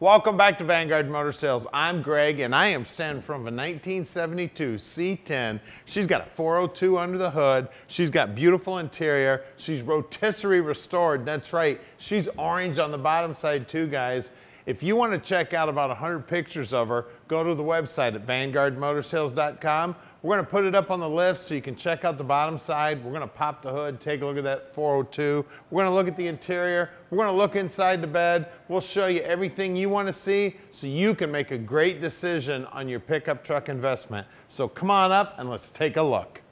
Welcome back to Vanguard Motor Sales. I'm Greg and I am standing from a 1972 C10. She's got a 402 under the hood. She's got beautiful interior. She's rotisserie restored. That's right. She's orange on the bottom side too, guys. If you want to check out about 100 pictures of her, go to the website at vanguardmotorsales.com. We're to put it up on the lift so you can check out the bottom side. We're to pop the hood, take a look at that 402. We're to look at the interior. We're to look inside the bed. We'll show you everything you want to see so you can make a great decision on your pickup truck investment. So come on up and let's take a look.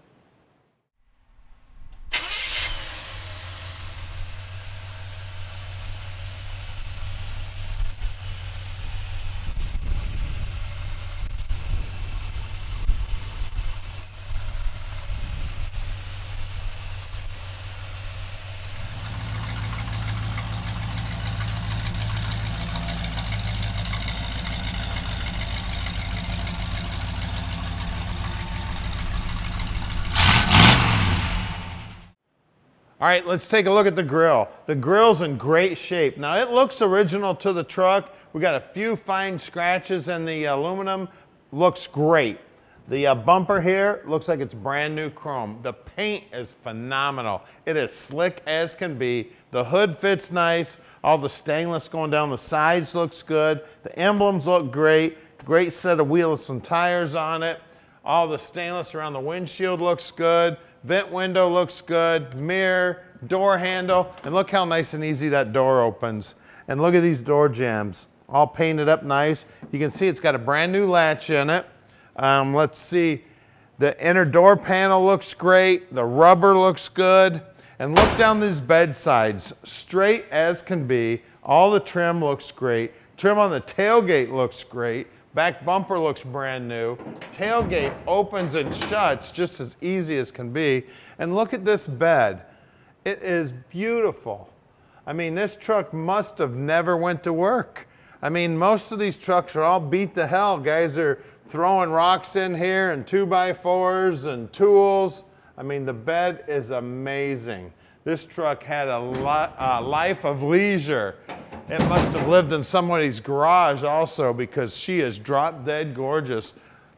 All right, let's take a look at the grill. The grill's in great shape. Now it looks original to the truck. We got a few fine scratches in the aluminum. Looks great. The uh, bumper here looks like it's brand new chrome. The paint is phenomenal. It is slick as can be. The hood fits nice. All the stainless going down the sides looks good. The emblems look great. Great set of wheels and tires on it. All the stainless around the windshield looks good. Vent window looks good. Mirror, door handle, and look how nice and easy that door opens. And look at these door jambs, all painted up nice. You can see it's got a brand new latch in it. Um, let's see, the inner door panel looks great. The rubber looks good. And look down these bed sides, straight as can be. All the trim looks great. Trim on the tailgate looks great. Back bumper looks brand new. Tailgate opens and shuts just as easy as can be. And look at this bed. It is beautiful. I mean, this truck must have never went to work. I mean, most of these trucks are all beat to hell. Guys are throwing rocks in here and two by fours and tools. I mean, the bed is amazing. This truck had a, a life of leisure. It must have lived in somebody's garage also because she is drop dead gorgeous.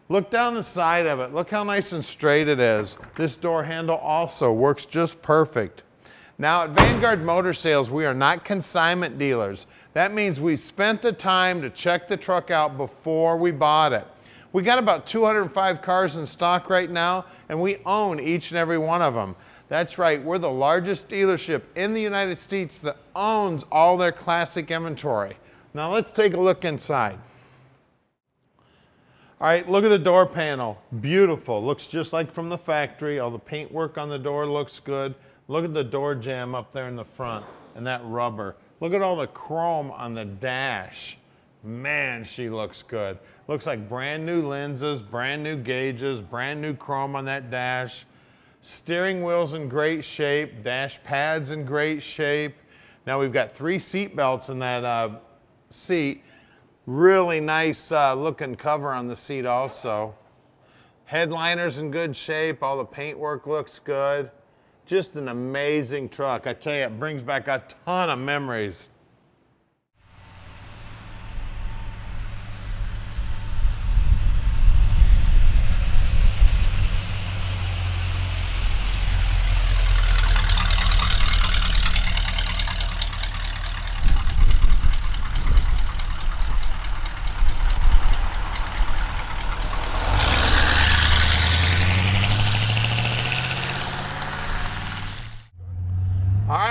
Look down the side of it. Look how nice and straight it is. This door handle also works just perfect. Now at Vanguard Motor Sales, we are not consignment dealers. That means we spent the time to check the truck out before we bought it. We got about 205 cars in stock right now, and we own each and every one of them. That's right, we're the largest dealership in the United States that owns all their classic inventory. Now let's take a look inside. All right, look at the door panel. Beautiful, looks just like from the factory. All the paintwork on the door looks good. Look at the door jamb up there in the front and that rubber. Look at all the chrome on the dash. Man, she looks good. Looks like brand new lenses, brand new gauges, brand new chrome on that dash. Steering wheel's in great shape, dash pad's in great shape. Now we've got three seat belts in that uh, seat. Really nice uh, looking cover on the seat also. Headliner's in good shape, all the paintwork looks good. Just an amazing truck. I tell you, it brings back a ton of memories.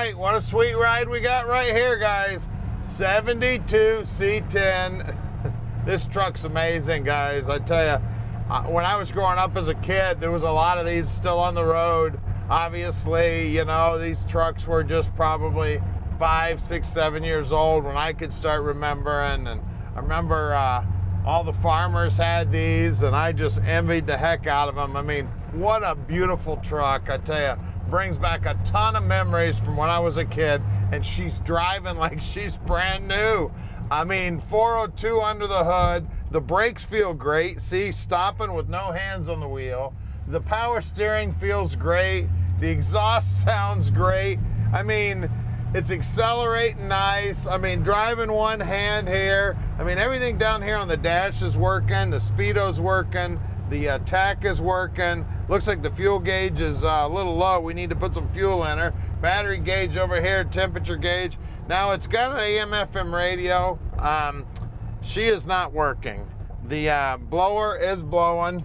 Right, what a sweet ride we got right here, guys. 72 C10. this truck's amazing, guys. I tell you, when I was growing up as a kid, there was a lot of these still on the road. Obviously, you know, these trucks were just probably five, six, seven years old when I could start remembering. And I remember uh, all the farmers had these, and I just envied the heck out of them. I mean, what a beautiful truck, I tell you brings back a ton of memories from when I was a kid, and she's driving like she's brand new. I mean, 402 under the hood. The brakes feel great. See, stopping with no hands on the wheel. The power steering feels great. The exhaust sounds great. I mean, It's accelerating nice. I mean, driving one hand here. I mean, everything down here on the dash is working. The speedo's working. The tach is working. Looks like the fuel gauge is uh, a little low. We need to put some fuel in her. Battery gauge over here, temperature gauge. Now it's got an AM FM radio. Um, she is not working. The uh, blower is blowing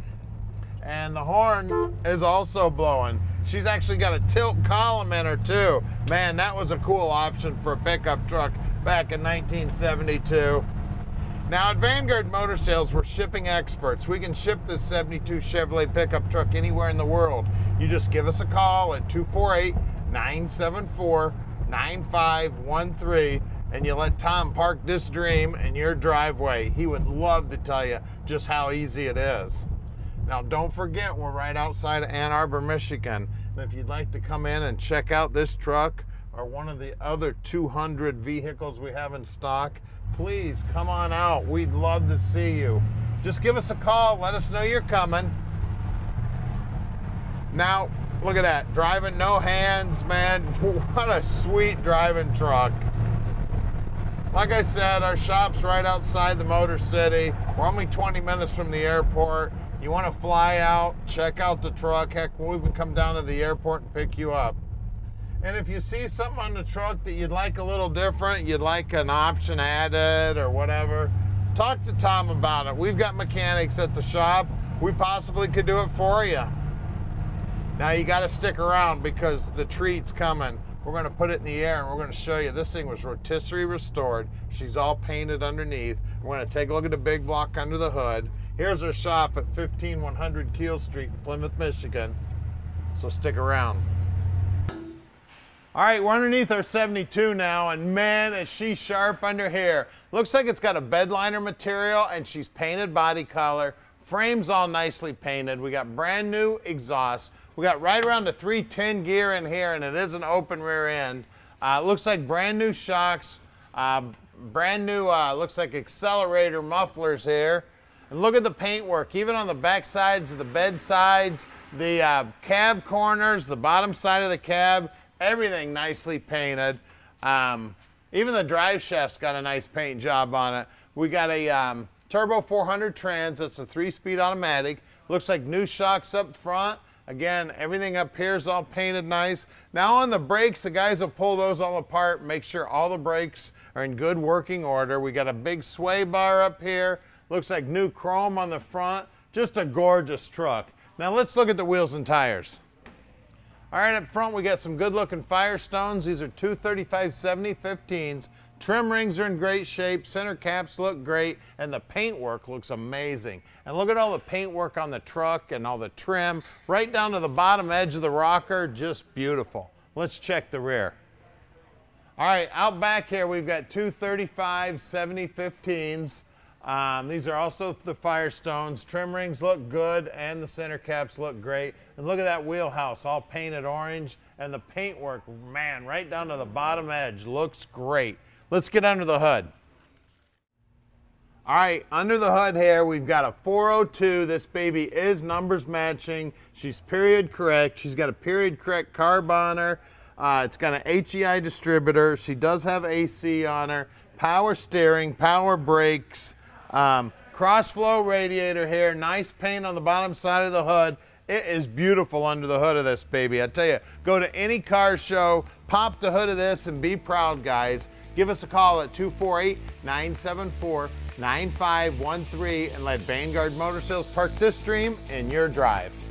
and the horn is also blowing. She's actually got a tilt column in her too. Man, that was a cool option for a pickup truck back in 1972. Now at Vanguard Motor Sales, we're shipping experts. We can ship this 72 Chevrolet pickup truck anywhere in the world. You just give us a call at 248 974 9513 and you let Tom park this dream in your driveway. He would love to tell you just how easy it is. Now, don't forget, we're right outside of Ann Arbor, Michigan. And if you'd like to come in and check out this truck or one of the other 200 vehicles we have in stock, please come on out. We'd love to see you. Just give us a call. Let us know you're coming. Now, look at that. Driving no hands, man. What a sweet driving truck. Like I said, our shop's right outside the Motor City. We're only 20 minutes from the airport. You want to fly out, check out the truck. Heck, we'll even come down to the airport and pick you up. And if you see something on the truck that you'd like a little different, you'd like an option added or whatever, talk to Tom about it. We've got mechanics at the shop. We possibly could do it for you. Now you got to stick around because the treat's coming. We're going to put it in the air and we're going to show you this thing was rotisserie restored. She's all painted underneath. We're going to take a look at the big block under the hood. Here's our shop at 15100 Keel Street in Plymouth, Michigan. So stick around. All right, we're underneath our 72 now, and man, is she sharp under here. Looks like it's got a bed liner material, and she's painted body color. Frame's all nicely painted. We got brand new exhaust. We got right around the 310 gear in here, and it is an open rear end. Uh, looks like brand new shocks, uh, brand new, uh, looks like XLerator mufflers here. And look at the paintwork, even on the back sides of the bed sides, the uh, cab corners, the bottom side of the cab, everything nicely painted. Um, even the drive shaft's got a nice paint job on it. We got a um, Turbo 400 trans, it's a three-speed automatic. Looks like new shocks up front. Again, everything up here is all painted nice. Now on the brakes, the guys will pull those all apart, make sure all the brakes are in good working order. We got a big sway bar up here. Looks like new chrome on the front. Just a gorgeous truck. Now let's look at the wheels and tires. All right, up front we got some good looking Firestones. These are 235-70 15s. Trim rings are in great shape, center caps look great, and the paintwork looks amazing. And look at all the paintwork on the truck and all the trim, right down to the bottom edge of the rocker, just beautiful. Let's check the rear. All right, out back here we've got two 35-70 15s. Um, these are also the Firestones. Trim rings look good and the center caps look great. And look at that wheelhouse, all painted orange. And the paintwork, man, right down to the bottom edge, looks great. Let's get under the hood. All right, under the hood here, we've got a 402. This baby is numbers matching. She's period correct. She's got a period correct carb on her. Uh, it's got an HEI distributor. She does have AC on her. Power steering, power brakes, um, cross flow radiator here, nice paint on the bottom side of the hood. It is beautiful under the hood of this baby. I tell you, go to any car show, pop the hood of this and be proud, guys. Give us a call at 248-974-9513 and let Vanguard Motor Sales park this dream in your drive.